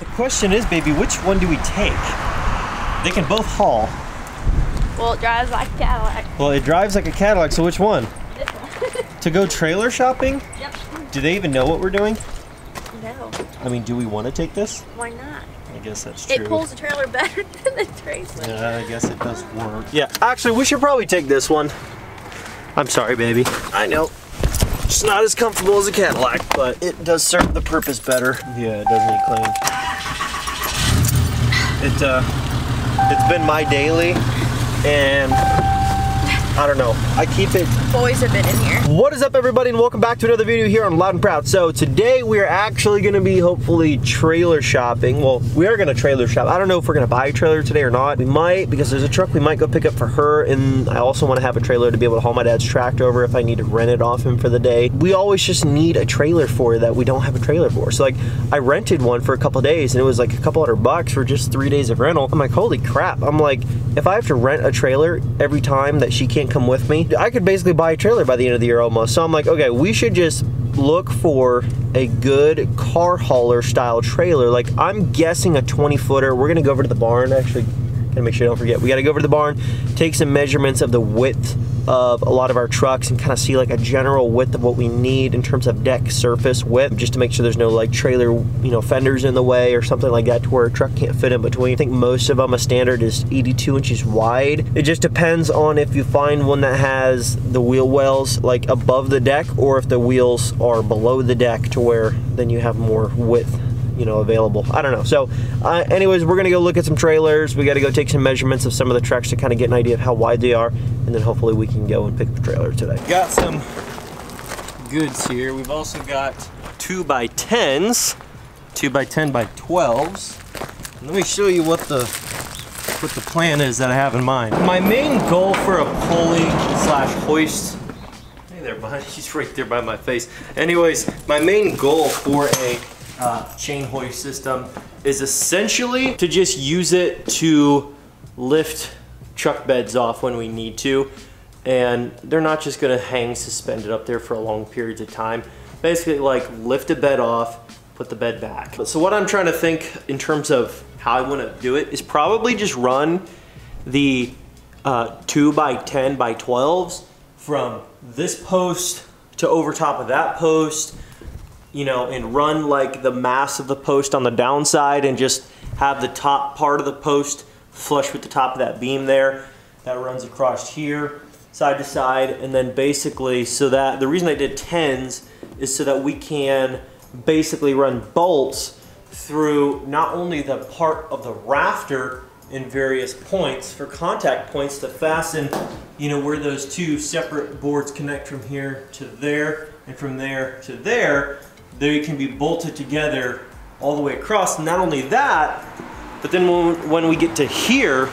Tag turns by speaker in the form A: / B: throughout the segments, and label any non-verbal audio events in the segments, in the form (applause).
A: The question is, baby, which one do we take? They can both haul.
B: Well, it drives like a Cadillac.
A: Well, it drives like a Cadillac, so which one?
B: This one.
A: To go trailer shopping?
B: yep.
A: Do they even know what we're doing?
B: No,
A: I mean, do we want to take this?
B: why not?
A: I guess that's true.
B: It pulls the trailer better (laughs) than the trailer.
A: Yeah, I guess it does work. Yeah, actually, we should probably take this one. I'm sorry, baby. I know. It's not as comfortable as a Cadillac, but it does serve the purpose better. Yeah, it does need cleaning. It, uh, it's been my daily, and I don't know. I keep it
B: Boys have been in here.
A: what is up everybody and welcome back to another video here on Loud and Proud. So today we are actually going to be hopefully trailer shopping. Well, we are going to trailer shop. I don't know if we're going to buy a trailer today or not. We might because there's a truck we might go pick up for her and I also want to have a trailer to be able to haul my dad's tractor over if I need to rent it off him for the day. We always just need a trailer for that we don't have a trailer for. So like I rented one for a couple days and it was like a couple hundred bucks for just three days of rental. I'm like, holy crap. I'm like, if I have to rent a trailer every time that she can't come with me, I could basically buy a trailer by the end of the year almost. So I'm like, okay, we should just look for a good car hauler style trailer. Like I'm guessing a 20 footer. We're gonna go over to the barn. Actually, gotta make sure I don't forget. We gotta go over to the barn, take some measurements of the width of a lot of our trucks and kind of see like a general width of what we need in terms of deck surface width, just to make sure there's no like trailer, you know, fenders in the way or something like that to where a truck can't fit in between. I think most of them, a standard is 82 inches wide. It just depends on if you find one that has the wheel wells like above the deck or if the wheels are below the deck to where then you have more width you know available. I don't know. So uh, anyways we're gonna go look at some trailers. We got to go take some measurements of some of the trucks to kind of get an idea of how wide they are and then hopefully we can go and pick up a trailer today. Got some goods here. We've also got two by tens two by 10 by 12s let me show you what the what the plan is that i have in mind. My main goal for a pulley slash hoist Hey there, bud. (laughs) He's right there by my face. Anyways, my main goal for a uh, chain hoist system is essentially to just use it to lift truck beds off when we need to. And they're not just gonna hang suspended up there for a long periods of time. Basically like lift a bed off, put the bed back. So what I'm trying to think in terms of how I wanna do it is probably just run the uh, 2 by 10 by 12s from this post to over top of that post, you know, and run like the mass of the post on the downside and just have the top part of the post flush with the top of that beam there. That runs across here, side to side, and then basically so that the reason I did 10s is so that we can basically run bolts through not only the part of the rafter in various points for contact points to fasten, you know, where those two separate boards connect from here to there and from there to there, they can be bolted together all the way across. Not only that, but then when, we get to here,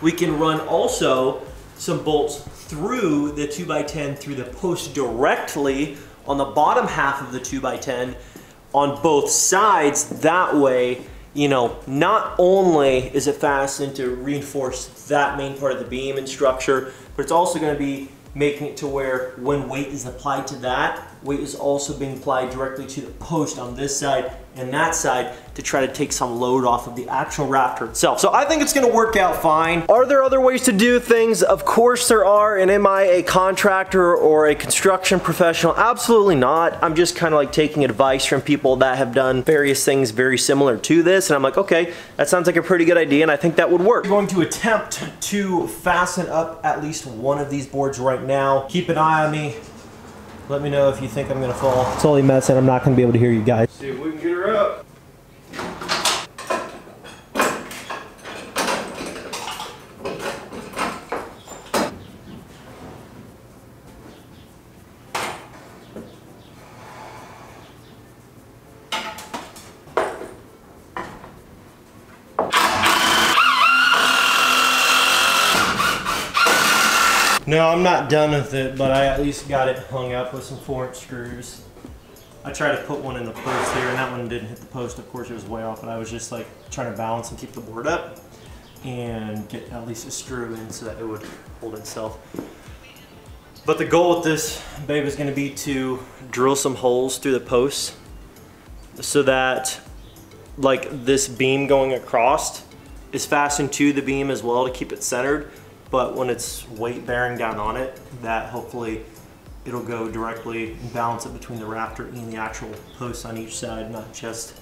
A: we can run also some bolts through the 2x10 through the post directly on the bottom half of the 2x10 on both sides. That way, you know, not only is it fastened to reinforce that main part of the beam and structure, but it's also going to be making it to where when weight is applied to that, weight is also being applied directly to the post on this side and that side to try to take some load off of the actual rafter itself. So I think it's gonna work out fine. Are there other ways to do things? Of course there are, and am I a contractor or a construction professional? Absolutely not. I'm just kind of like taking advice from people that have done various things very similar to this, and I'm like, okay, that sounds like a pretty good idea, and I think that would work. I'm going to attempt to fasten up at least one of these boards right now. Keep an eye on me. Let me know if you think I'm gonna fall. It's only messing. I'm not gonna be able to hear you guys.
C: See if we can get her up.
A: No, I'm not done with it, but I at least got it hung up with some four inch screws. I tried to put one in the post here, and that one didn't hit the post. Of course, it was way off, but I was just like trying to balance and keep the board up and get at least a screw in so that it would hold itself. But the goal with this babe is going to be to drill some holes through the posts so that like this beam going across is fastened to the beam as well to keep it centered. But when it's weight bearing down on it, that hopefully it'll go directly and balance it between the rafter and the actual posts on each side, not just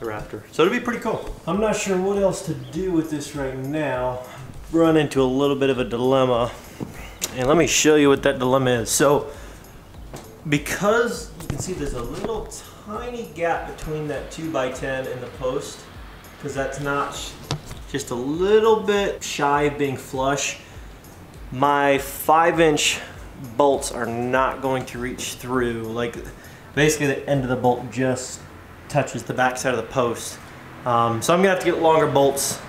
A: the rafter. So it'll be pretty cool. I'm not sure what else to do with this right now. Run into a little bit of a dilemma. And let me show you what that dilemma is. So because you can see there's a little tiny gap between that 2x10 and the post, because that's not just a little bit shy of being flush, my five inch bolts are not going to reach through. Like basically the end of the bolt just touches the back side of the post. Um, so I'm gonna have to get longer bolts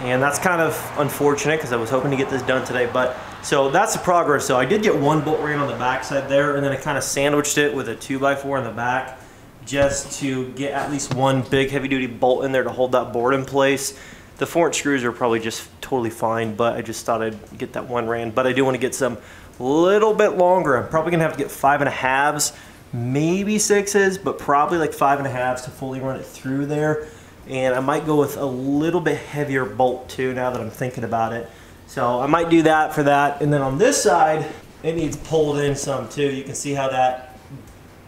A: and that's kind of unfortunate because I was hoping to get this done today, but so that's the progress. So I did get one bolt ring on the back side there and then I kind of sandwiched it with a 2x4 in the back just to get at least one big heavy duty bolt in there to hold that board in place. The four inch screws are probably just totally fine, but I just thought I'd get that one ran. But I do want to get some a little bit longer. I'm probably gonna have to get five and a halves, maybe sixes, but probably like five and a halves to fully run it through there. And I might go with a little bit heavier bolt too now that I'm thinking about it. So I might do that for that. And then on this side, it needs pulled in some too. You can see how that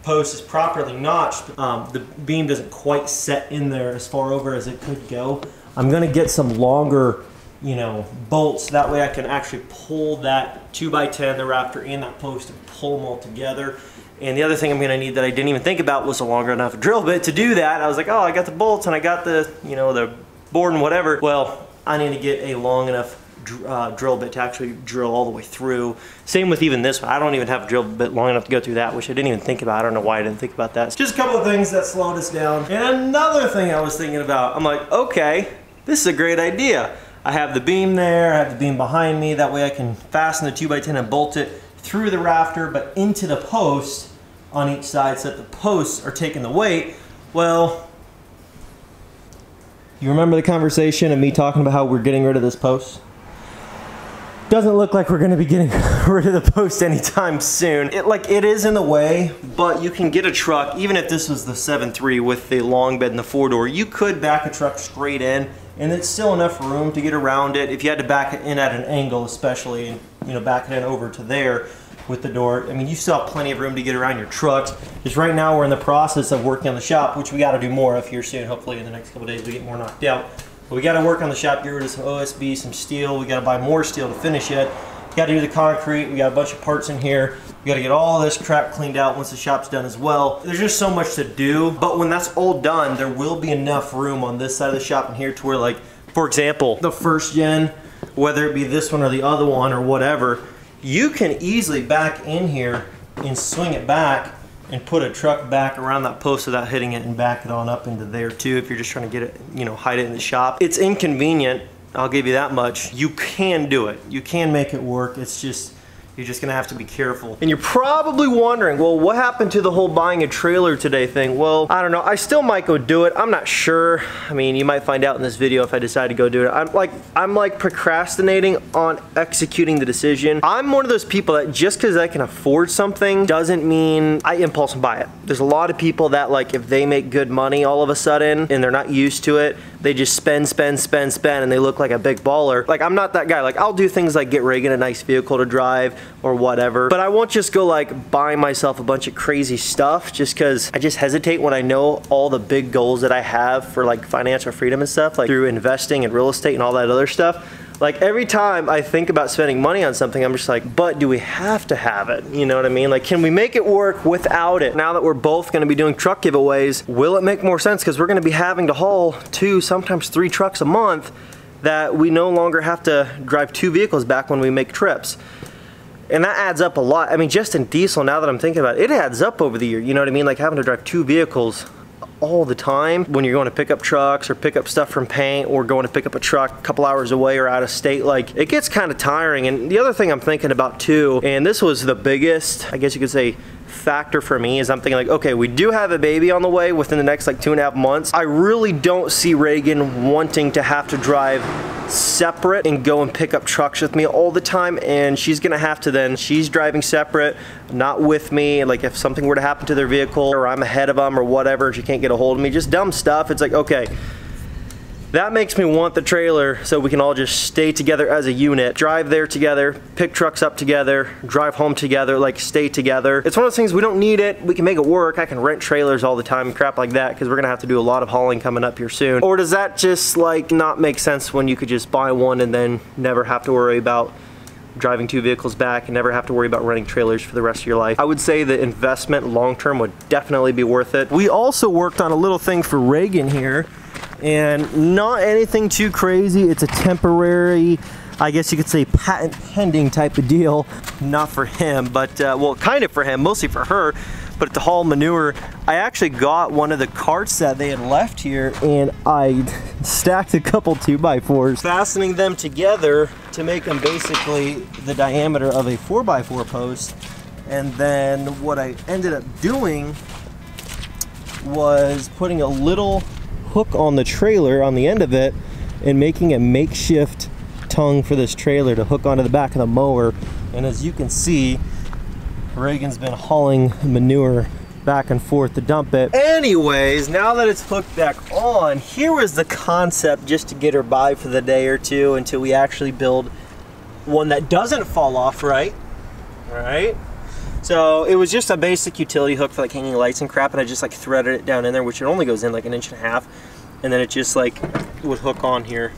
A: post is properly notched. Um, the beam doesn't quite set in there as far over as it could go. I'm gonna get some longer, you know, bolts. That way I can actually pull that 2x10, the Rafter, and that post and pull them all together. And the other thing I'm gonna need that I didn't even think about was a longer enough drill bit to do that. I was like, oh, I got the bolts and I got the, you know, the board and whatever. Well, I need to get a long enough uh, drill bit to actually drill all the way through. Same with even this one. I don't even have a drill bit long enough to go through that, which I didn't even think about. I don't know why I didn't think about that. Just a couple of things that slowed us down. And another thing I was thinking about, I'm like, okay, this is a great idea. I have the beam there, I have the beam behind me, that way I can fasten the 2x10 and bolt it through the rafter, but into the post on each side so that the posts are taking the weight. Well, you remember the conversation of me talking about how we're getting rid of this post? Doesn't look like we're gonna be getting (laughs) rid of the post anytime soon. It like it is in the way, but you can get a truck, even if this was the 7.3 with the long bed and the four door, you could back a truck straight in and it's still enough room to get around it. If you had to back it in at an angle especially, and you know, back it in over to there with the door, I mean, you still have plenty of room to get around your trucks. Just right now we're in the process of working on the shop, which we gotta do more of here soon. Hopefully in the next couple days we get more knocked out. But we got to work on the shop, get rid of some OSB, some steel. We got to buy more steel to finish it. Got to do the concrete. We got a bunch of parts in here. We got to get all this crap cleaned out once the shop's done as well. There's just so much to do. But when that's all done, there will be enough room on this side of the shop and here to where like, for example, the first gen, whether it be this one or the other one or whatever, you can easily back in here and swing it back and put a truck back around that post without hitting it and back it on up into there too if you're just trying to get it, you know, hide it in the shop. It's inconvenient, I'll give you that much. You can do it. You can make it work. It's just, you're just gonna have to be careful. And you're probably wondering, well, what happened to the whole buying a trailer today thing? Well, I don't know. I still might go do it. I'm not sure. I mean, you might find out in this video if I decide to go do it. I'm like, I'm like procrastinating on executing the decision. I'm one of those people that just because I can afford something doesn't mean I impulse buy it. There's a lot of people that like, if they make good money all of a sudden and they're not used to it, they just spend, spend, spend, spend, and they look like a big baller. Like, I'm not that guy. Like, I'll do things like get Reagan a nice vehicle to drive or whatever, but I won't just go like buy myself a bunch of crazy stuff just because I just hesitate when I know all the big goals that I have for like financial freedom and stuff, like through investing and real estate and all that other stuff. Like every time I think about spending money on something, I'm just like, but do we have to have it? You know what I mean? Like, can we make it work without it? Now that we're both gonna be doing truck giveaways, will it make more sense? Because we're gonna be having to haul two, sometimes three trucks a month that we no longer have to drive two vehicles back when we make trips. And that adds up a lot. I mean, just in diesel, now that I'm thinking about it, it adds up over the year. You know what I mean? Like having to drive two vehicles all the time. When you're going to pick up trucks or pick up stuff from paint or going to pick up a truck a couple hours away or out of state like it gets kind of tiring. And the other thing I'm thinking about too and this was the biggest I guess you could say factor for me is I'm thinking like, okay, we do have a baby on the way within the next like two and a half months. I really don't see Reagan wanting to have to drive separate and go and pick up trucks with me all the time and she's gonna have to then. She's driving separate not with me. Like if something were to happen to their vehicle or I'm ahead of them or whatever she can't get a hold of me just dumb stuff. It's like okay that makes me want the trailer so we can all just stay together as a unit, drive there together, pick trucks up together, drive home together, like stay together. It's one of those things we don't need it, we can make it work. I can rent trailers all the time crap like that because we're gonna have to do a lot of hauling coming up here soon. Or does that just like not make sense when you could just buy one and then never have to worry about driving two vehicles back and never have to worry about renting trailers for the rest of your life. I would say the investment long term would definitely be worth it. We also worked on a little thing for Reagan here and not anything too crazy. It's a temporary, I guess you could say patent pending type of deal. Not for him, but uh, well, kind of for him, mostly for her. But to haul manure, I actually got one of the carts that they had left here and I stacked a couple 2x4s, fastening them together to make them basically the diameter of a 4x4 post. And then what I ended up doing was putting a little hook on the trailer on the end of it and making a makeshift tongue for this trailer to hook onto the back of the mower. And as you can see, Reagan's been hauling manure back and forth to dump it. Anyways, now that it's hooked back on, here was the concept just to get her by for the day or two until we actually build one that doesn't fall off right. All right. So it was just a basic utility hook for like hanging lights and crap, and I just like threaded it down in there, which it only goes in like an inch and a half, and then it just like would hook on here.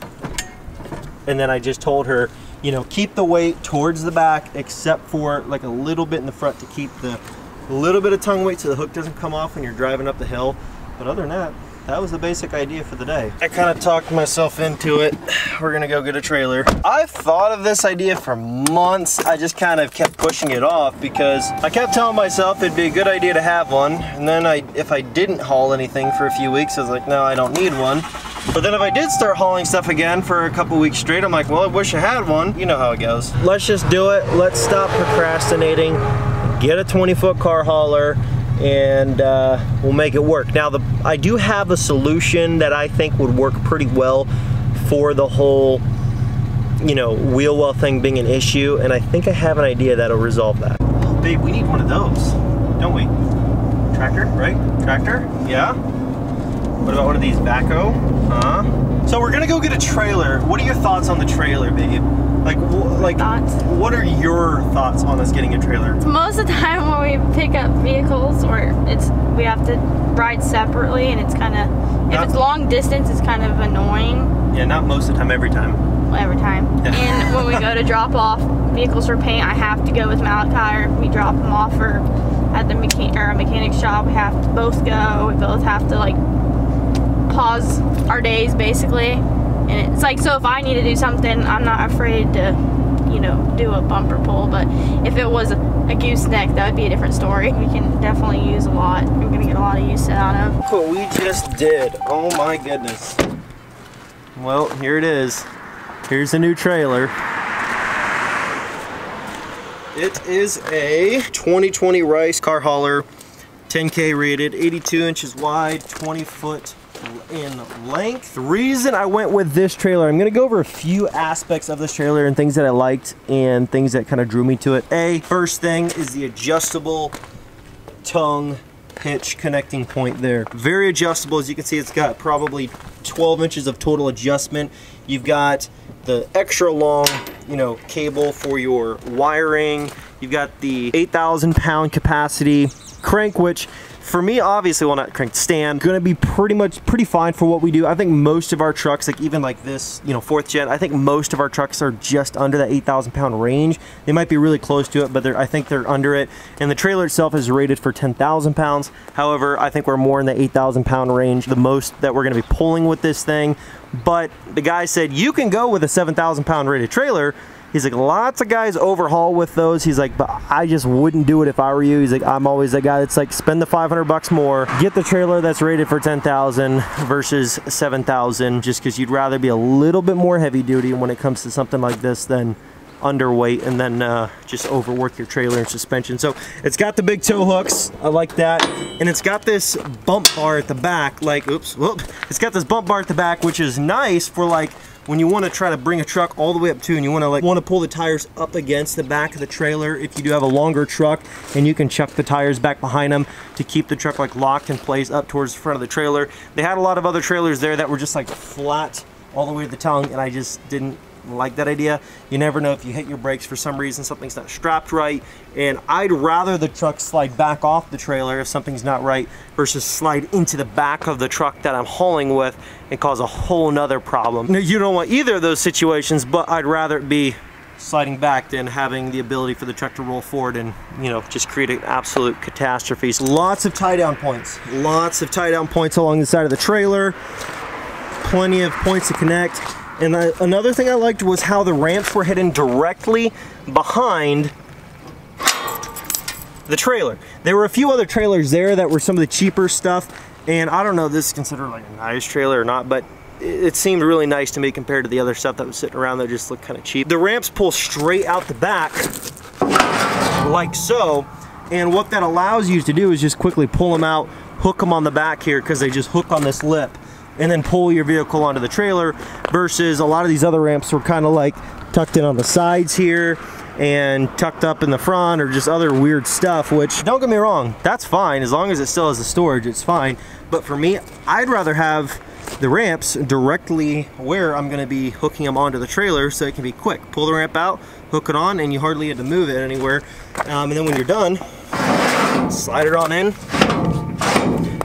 A: And then I just told her, you know, keep the weight towards the back, except for like a little bit in the front to keep the little bit of tongue weight so the hook doesn't come off when you're driving up the hill. But other than that, that was the basic idea for the day. I kind of talked myself into it. We're gonna go get a trailer. I've thought of this idea for months. I just kind of kept pushing it off because I kept telling myself it'd be a good idea to have one. And then I, if I didn't haul anything for a few weeks, I was like, no, I don't need one. But then if I did start hauling stuff again for a couple weeks straight, I'm like, well, I wish I had one. You know how it goes. Let's just do it. Let's stop procrastinating. Get a 20 foot car hauler and uh, we'll make it work. Now, the I do have a solution that I think would work pretty well for the whole, you know, wheel well thing being an issue, and I think I have an idea that'll resolve that. Oh, babe, we need one of those, don't we? Tractor, right? Tractor? Yeah? What about one of these backhoe? Huh? So we're gonna go get a trailer. What are your thoughts on the trailer, babe? Like, like,
B: Thoughts?
A: what are your thoughts on us getting a trailer?
B: Most of the time when we pick up vehicles or it's we have to ride separately and it's kind of if it's long distance it's kind of annoying
A: Yeah, not most of the time, every time.
B: every time. (laughs)
A: Yeah.
B: and when we go to drop off vehicles for paint, I have to go with Malachi or if we drop them off or at the mechan- or a mechanic shop, we have to both go. We both have to like pause our days basically. And it's like so if I need to do something, I'm not afraid to, you know, do a bumper pull. But if it was a gooseneck, that would be a different story. We can definitely use a lot. We're gonna get a lot of use out of.
A: What we just did. Oh my goodness. Well, here it is. Here's the new trailer. It is a 2020 Rice car hauler, 10K rated, 82 inches wide, 20 foot in length. Reason I went with this trailer, I'm gonna go over a few aspects of this trailer and things that I liked and things that kind of drew me to it. A, first thing is the adjustable tongue hitch connecting point there. Very adjustable. As you can see, it's got probably 12 inches of total adjustment. You've got the extra long, you know, cable for your wiring. You've got the 8,000 pound capacity crank, which for me, obviously, well, not crank stand, gonna be pretty much pretty fine for what we do. I think most of our trucks, like even like this, you know, fourth gen, I think most of our trucks are just under that 8,000 pound range. They might be really close to it, but I think they're under it. And the trailer itself is rated for 10,000 pounds. However, I think we're more in the 8,000 pound range, the most that we're gonna be pulling with this thing. But the guy said, you can go with a 7,000 pound rated trailer. He's like, lots of guys overhaul with those. He's like, but I just wouldn't do it if I were you. He's like, I'm always the guy that's like, spend the 500 bucks more, get the trailer that's rated for 10,000 versus 7,000, just because you'd rather be a little bit more heavy duty when it comes to something like this than underweight and then uh, just overwork your trailer and suspension. So it's got the big tow hooks, I like that. And it's got this bump bar at the back, like, oops, whoop. It's got this bump bar at the back, which is nice for like when you want to try to bring a truck all the way up to and you want to like want to pull the tires up against the back of the trailer if you do have a longer truck and you can chuck the tires back behind them to keep the truck like locked in place up towards the front of the trailer. They had a lot of other trailers there that were just like flat all the way to the tongue and I just didn't like that idea. You never know if you hit your brakes for some reason, something's not strapped right. And I'd rather the truck slide back off the trailer if something's not right versus slide into the back of the truck that I'm hauling with and cause a whole nother problem. Now, you don't want either of those situations, but I'd rather it be sliding back than having the ability for the truck to roll forward and you know just create an absolute catastrophe. Lots of tie down points. Lots of tie down points along the side of the trailer. Plenty of points to connect and I, another thing I liked was how the ramps were hidden directly behind the trailer. There were a few other trailers there that were some of the cheaper stuff, and I don't know this is considered like a nice trailer or not, but it seemed really nice to me compared to the other stuff that was sitting around that just looked kind of cheap. The ramps pull straight out the back, like so, and what that allows you to do is just quickly pull them out, hook them on the back here, because they just hook on this lip and then pull your vehicle onto the trailer versus a lot of these other ramps were kind of like tucked in on the sides here and tucked up in the front or just other weird stuff which don't get me wrong that's fine. As long as it still has the storage it's fine. But for me I'd rather have the ramps directly where I'm going to be hooking them onto the trailer so it can be quick. Pull the ramp out hook it on and you hardly have to move it anywhere. Um, and then when you're done slide it on in.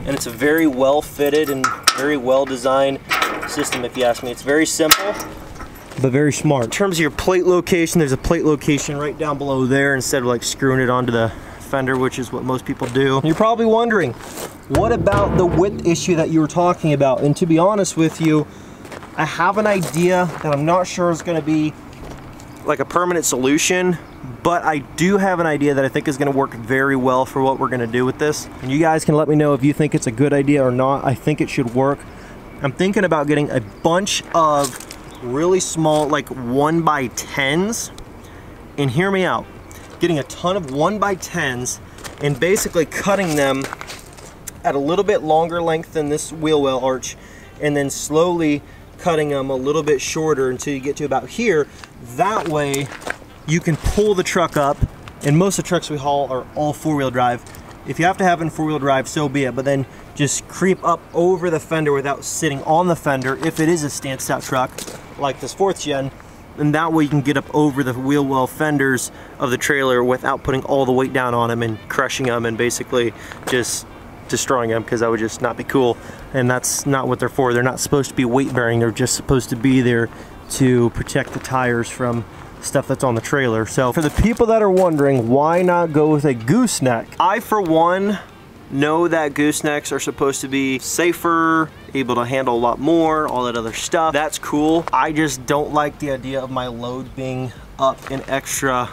A: And it's a very well fitted and very well designed system if you ask me. It's very simple but very smart. In terms of your plate location, there's a plate location right down below there instead of like screwing it onto the fender, which is what most people do. You're probably wondering, what about the width issue that you were talking about? And to be honest with you, I have an idea that I'm not sure is gonna be like a permanent solution, but I do have an idea that I think is gonna work very well for what we're gonna do with this. And you guys can let me know if you think it's a good idea or not. I think it should work. I'm thinking about getting a bunch of really small, like one by 10s. And hear me out. Getting a ton of one by 10s and basically cutting them at a little bit longer length than this wheel well arch and then slowly cutting them a little bit shorter until you get to about here. That way you can pull the truck up and most of the trucks we haul are all four-wheel drive if you have to have it in four-wheel drive so be it but then just creep up over the fender without sitting on the fender if it is a stance out truck like this fourth gen and that way you can get up over the wheel well fenders of the trailer without putting all the weight down on them and crushing them and basically just destroying them because that would just not be cool and that's not what they're for they're not supposed to be weight bearing they're just supposed to be there to protect the tires from stuff that's on the trailer. So for the people that are wondering, why not go with a gooseneck? I, for one, know that goosenecks are supposed to be safer, able to handle a lot more, all that other stuff. That's cool. I just don't like the idea of my load being up an extra,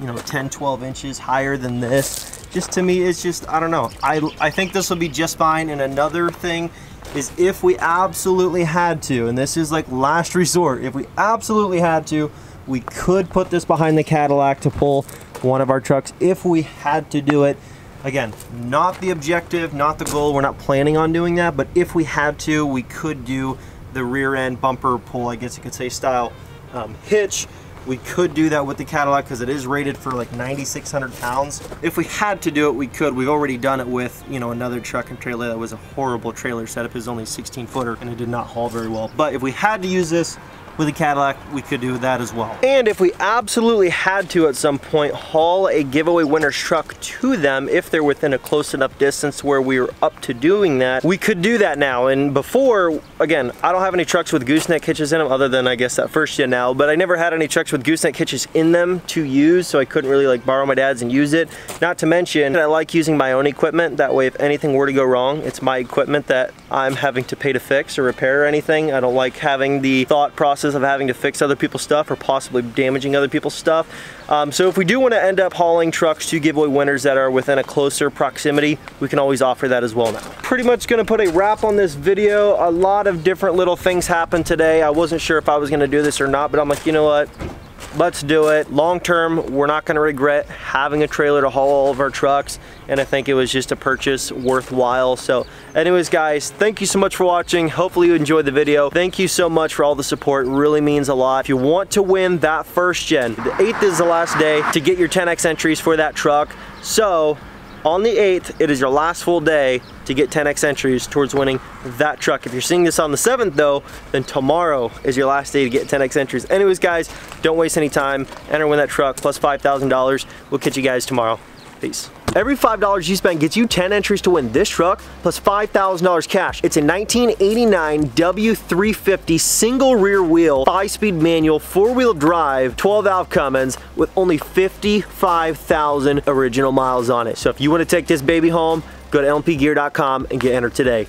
A: you know, 10, 12 inches higher than this. Just to me, it's just, I don't know. I, I think this will be just fine. And another thing is if we absolutely had to, and this is like last (laughs) resort, if we absolutely had to, we could put this behind the Cadillac to pull one of our trucks if we had to do it. Again, not the objective, not the goal. We're not planning on doing that, but if we had to, we could do the rear end bumper pull, I guess you could say style um, hitch. We could do that with the Cadillac because it is rated for like 9,600 pounds. If we had to do it, we could. We've already done it with, you know, another truck and trailer that was a horrible trailer setup. It was only 16 footer and it did not haul very well. But if we had to use this, with a Cadillac, we could do that as well. And if we absolutely had to at some point haul a giveaway winner's truck to them, if they're within a close enough distance where we are up to doing that, we could do that now. And before, again, I don't have any trucks with gooseneck hitches in them other than I guess that first now, but I never had any trucks with gooseneck hitches in them to use, so I couldn't really like borrow my dad's and use it. Not to mention, I like using my own equipment. That way, if anything were to go wrong, it's my equipment that I'm having to pay to fix or repair or anything. I don't like having the thought process process of having to fix other people's stuff or possibly damaging other people's stuff. Um, so if we do want to end up hauling trucks to giveaway winners that are within a closer proximity, we can always offer that as well now. Pretty much going to put a wrap on this video. A lot of different little things happened today. I wasn't sure if I was going to do this or not, but I'm like, you know what? Let's do it. Long term, we're not gonna regret having a trailer to haul all of our trucks. And I think it was just a purchase worthwhile. So anyways, guys, thank you so much for watching. Hopefully you enjoyed the video. Thank you so much for all the support. It really means a lot. If you want to win that first gen, the 8th is the last day to get your 10X entries for that truck. So on the 8th, it is your last full day to get 10x entries towards winning that truck. If you're seeing this on the 7th though, then tomorrow is your last day to get 10x entries. Anyways guys, don't waste any time. Enter win that truck plus $5,000. We'll catch you guys tomorrow. Peace. Every $5 you spend gets you 10 entries to win this truck plus $5,000 cash. It's a 1989 W350 single rear wheel, 5-speed manual, 4-wheel drive, 12 valve Cummins with only 55,000 original miles on it. So if you want to take this baby home, go to lnpgear.com and get entered today.